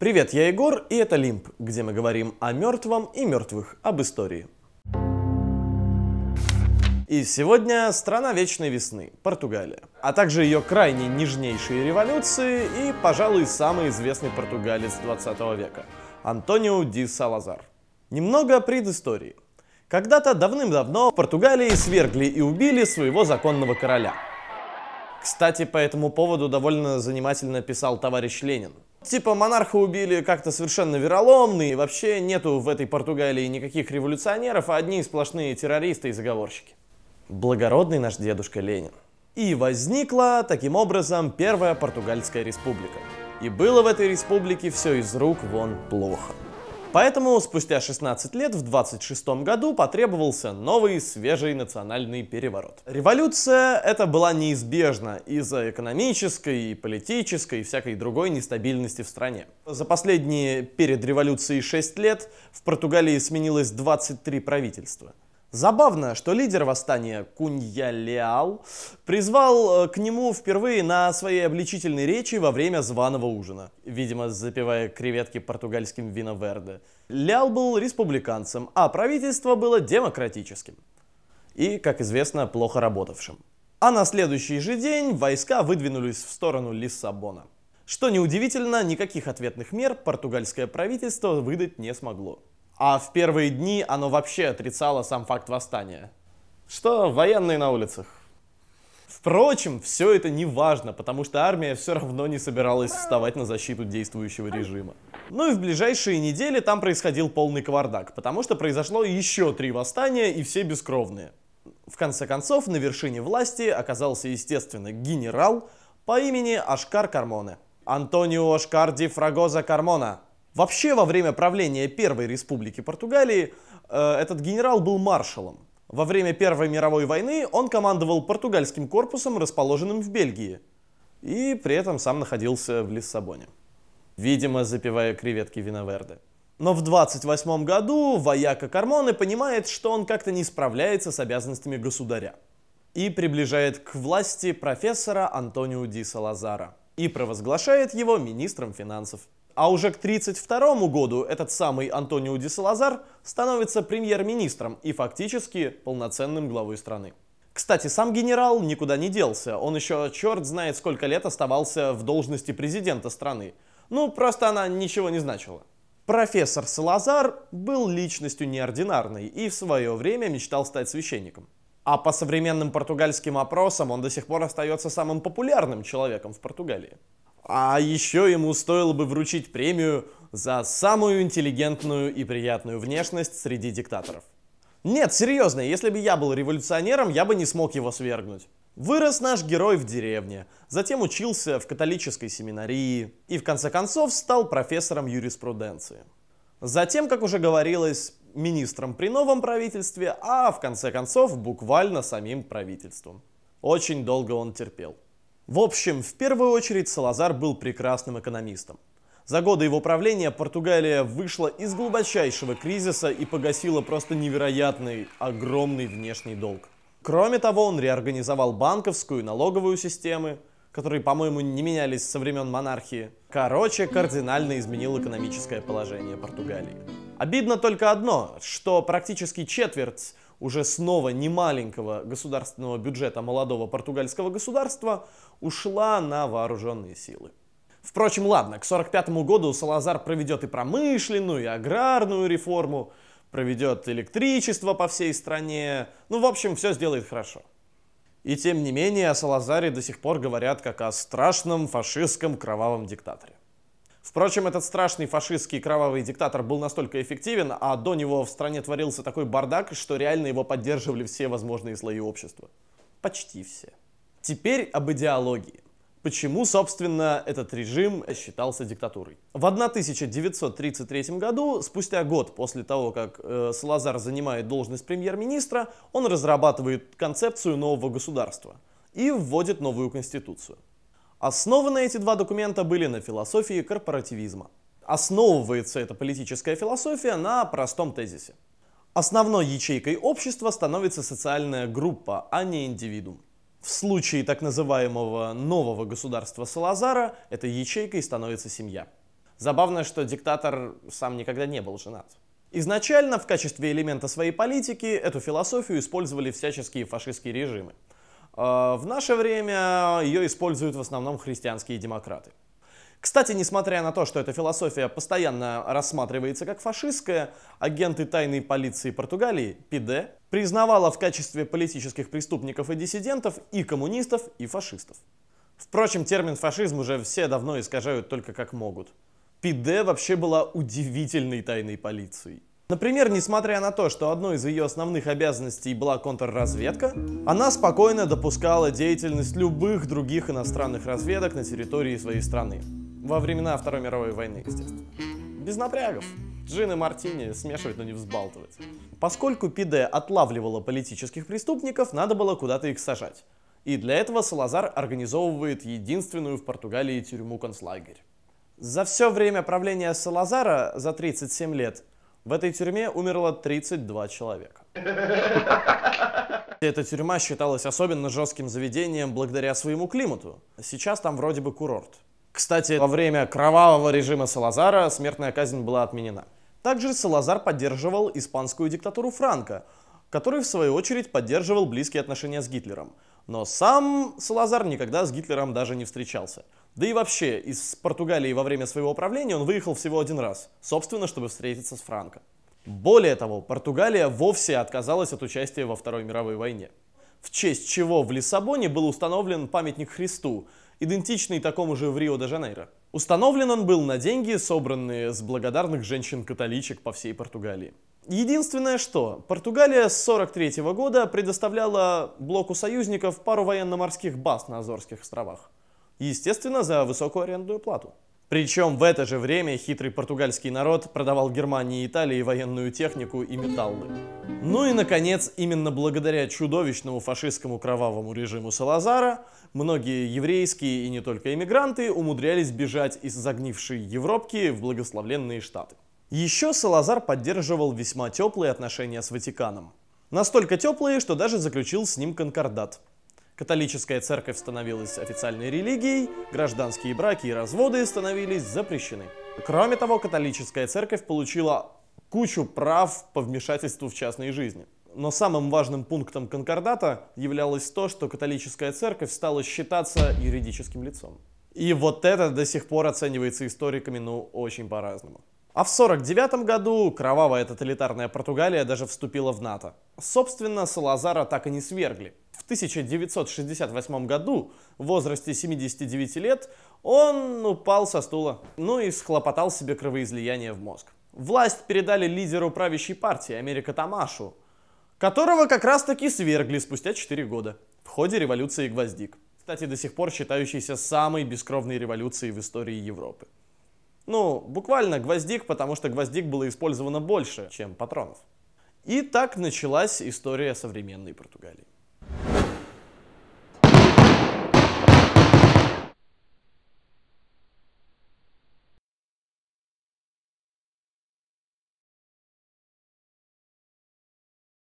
Привет, я Егор, и это Лимп, где мы говорим о мертвом и мертвых, об истории. И сегодня страна вечной весны, Португалия, а также ее крайне нежнейшие революции и, пожалуй, самый известный португалец 20 века – Антонио ди Салазар. Немного предыстории. Когда-то давным-давно в Португалии свергли и убили своего законного короля. Кстати, по этому поводу довольно занимательно писал товарищ Ленин. Типа монарха убили как-то совершенно вероломно, и вообще нету в этой Португалии никаких революционеров, а одни сплошные террористы и заговорщики благородный наш дедушка Ленин. И возникла таким образом Первая Португальская республика. И было в этой республике все из рук вон плохо. Поэтому спустя 16 лет, в 26 году, потребовался новый свежий национальный переворот. Революция эта была неизбежна из-за экономической, политической и всякой другой нестабильности в стране. За последние перед революцией 6 лет в Португалии сменилось 23 правительства. Забавно, что лидер восстания Кунья Леал призвал э, к нему впервые на своей обличительной речи во время званого ужина, видимо, запивая креветки португальским вино Верде. Леал был республиканцем, а правительство было демократическим. И, как известно, плохо работавшим. А на следующий же день войска выдвинулись в сторону Лиссабона. Что неудивительно, никаких ответных мер португальское правительство выдать не смогло а в первые дни оно вообще отрицало сам факт восстания. Что военные на улицах. Впрочем, все это не важно, потому что армия все равно не собиралась вставать на защиту действующего режима. Ну и в ближайшие недели там происходил полный кавардак, потому что произошло еще три восстания и все бескровные. В конце концов, на вершине власти оказался, естественно, генерал по имени Ашкар Кармоне. Антонио Ашкар ди Фрагоза Кармона, Вообще, во время правления Первой Республики Португалии э, этот генерал был маршалом. Во время Первой мировой войны он командовал португальским корпусом, расположенным в Бельгии. И при этом сам находился в Лиссабоне. Видимо, запивая креветки Виноверде. Но в 28 году вояка Кармоне понимает, что он как-то не справляется с обязанностями государя. И приближает к власти профессора Антонио Ди Салазара. И провозглашает его министром финансов. А уже к 1932 году этот самый Антонио Ди Салазар становится премьер-министром и фактически полноценным главой страны. Кстати, сам генерал никуда не делся, он еще черт знает сколько лет оставался в должности президента страны. Ну, просто она ничего не значила. Профессор Салазар был личностью неординарной и в свое время мечтал стать священником. А по современным португальским опросам он до сих пор остается самым популярным человеком в Португалии. А еще ему стоило бы вручить премию за самую интеллигентную и приятную внешность среди диктаторов. Нет, серьезно, если бы я был революционером, я бы не смог его свергнуть. Вырос наш герой в деревне, затем учился в католической семинарии и в конце концов стал профессором юриспруденции. Затем, как уже говорилось, министром при новом правительстве, а в конце концов буквально самим правительством. Очень долго он терпел. В общем, в первую очередь Салазар был прекрасным экономистом. За годы его правления Португалия вышла из глубочайшего кризиса и погасила просто невероятный, огромный внешний долг. Кроме того, он реорганизовал банковскую и налоговую системы, которые, по-моему, не менялись со времен монархии. Короче, кардинально изменил экономическое положение Португалии. Обидно только одно, что практически четверть уже снова немаленького государственного бюджета молодого португальского государства ушла на вооруженные силы. Впрочем, ладно, к 1945 году Салазар проведет и промышленную, и аграрную реформу, проведет электричество по всей стране, ну, в общем, все сделает хорошо. И тем не менее о Салазаре до сих пор говорят как о страшном фашистском кровавом диктаторе. Впрочем, этот страшный фашистский кровавый диктатор был настолько эффективен, а до него в стране творился такой бардак, что реально его поддерживали все возможные слои общества. Почти все. Теперь об идеологии. Почему, собственно, этот режим считался диктатурой? В 1933 году, спустя год после того, как э, Салазар занимает должность премьер-министра, он разрабатывает концепцию нового государства и вводит новую конституцию. Основаны эти два документа были на философии корпоративизма. Основывается эта политическая философия на простом тезисе. Основной ячейкой общества становится социальная группа, а не индивидуум. В случае так называемого нового государства Салазара этой ячейкой становится семья. Забавно, что диктатор сам никогда не был женат. Изначально в качестве элемента своей политики эту философию использовали всяческие фашистские режимы. А, в наше время ее используют в основном христианские демократы. Кстати, несмотря на то, что эта философия постоянно рассматривается как фашистская, агенты тайной полиции Португалии, ПИДЕ, признавала в качестве политических преступников и диссидентов и коммунистов, и фашистов. Впрочем, термин фашизм уже все давно искажают только как могут. ПИДЕ вообще была удивительной тайной полицией. Например, несмотря на то, что одной из ее основных обязанностей была контрразведка, она спокойно допускала деятельность любых других иностранных разведок на территории своей страны. Во времена Второй мировой войны, естественно. Без напрягов. Джин и мартини смешивать, но не взбалтывать. Поскольку ПИДЕ отлавливала политических преступников, надо было куда-то их сажать. И для этого Салазар организовывает единственную в Португалии тюрьму концлагерь. За все время правления Салазара, за 37 лет, в этой тюрьме умерло 32 человека. Эта тюрьма считалась особенно жестким заведением благодаря своему климату. Сейчас там вроде бы курорт. Кстати, во время кровавого режима Салазара смертная казнь была отменена. Также Салазар поддерживал испанскую диктатуру Франка, который в свою очередь поддерживал близкие отношения с Гитлером. Но сам Салазар никогда с Гитлером даже не встречался. Да и вообще, из Португалии во время своего правления он выехал всего один раз, собственно, чтобы встретиться с Франко. Более того, Португалия вовсе отказалась от участия во Второй мировой войне. В честь чего в Лиссабоне был установлен памятник Христу, идентичный такому же в Рио-де-Жанейро. Установлен он был на деньги, собранные с благодарных женщин-католичек по всей Португалии. Единственное что, Португалия с 43 года предоставляла блоку союзников пару военно-морских баз на Азорских островах. Естественно, за высокую арендную плату. Причем в это же время хитрый португальский народ продавал Германии и Италии военную технику и металлы. Ну и, наконец, именно благодаря чудовищному фашистскому кровавому режиму Салазара, многие еврейские и не только иммигранты умудрялись бежать из загнившей Европки в благословленные Штаты. Еще Салазар поддерживал весьма теплые отношения с Ватиканом. Настолько теплые, что даже заключил с ним конкордат – Католическая церковь становилась официальной религией, гражданские браки и разводы становились запрещены. Кроме того, католическая церковь получила кучу прав по вмешательству в частные жизни. Но самым важным пунктом конкордата являлось то, что католическая церковь стала считаться юридическим лицом. И вот это до сих пор оценивается историками, ну, очень по-разному. А в 49 году кровавая тоталитарная Португалия даже вступила в НАТО. Собственно, Салазара так и не свергли. В 1968 году, в возрасте 79 лет, он упал со стула, ну и схлопотал себе кровоизлияние в мозг. Власть передали лидеру правящей партии Америка Тамашу, которого как раз таки свергли спустя 4 года в ходе революции Гвоздик. Кстати, до сих пор считающейся самой бескровной революцией в истории Европы. Ну, буквально гвоздик, потому что гвоздик было использовано больше, чем патронов. И так началась история современной Португалии.